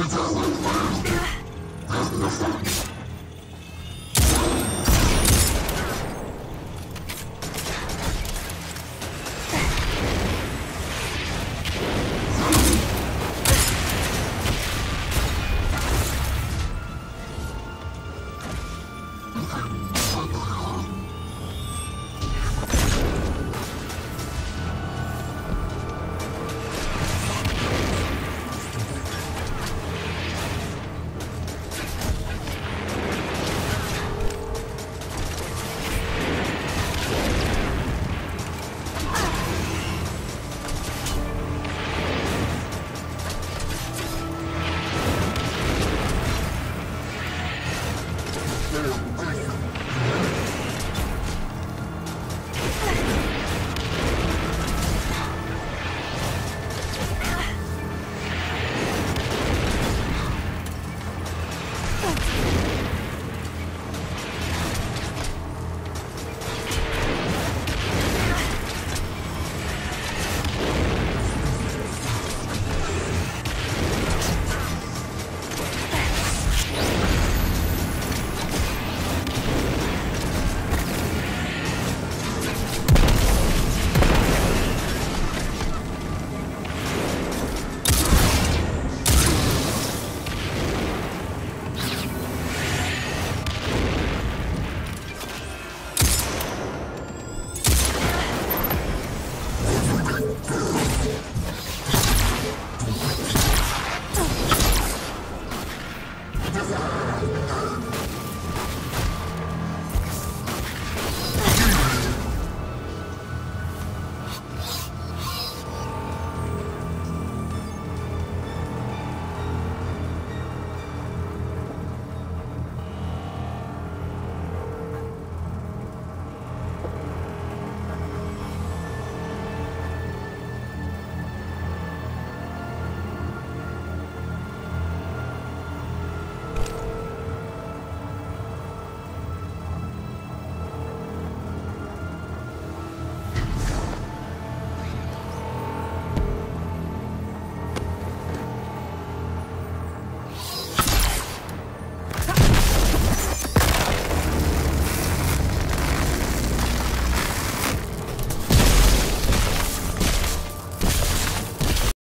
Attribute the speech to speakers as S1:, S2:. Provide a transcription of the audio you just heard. S1: Let's go.